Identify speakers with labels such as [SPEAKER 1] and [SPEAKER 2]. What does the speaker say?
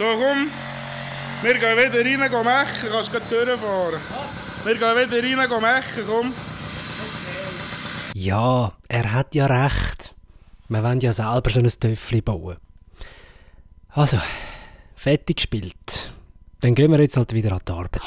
[SPEAKER 1] So, komm. Wir gehen wieder rein, gehen machen. Kannst gleich durchfahren. Was? Wir gehen wieder rein, gehen machen, komm. Okay.
[SPEAKER 2] Ja, er hat ja recht. Wir wollen ja selber so ein Töffel bauen. Also, fertig gespielt. Dann gehen wir jetzt halt wieder an die Arbeit.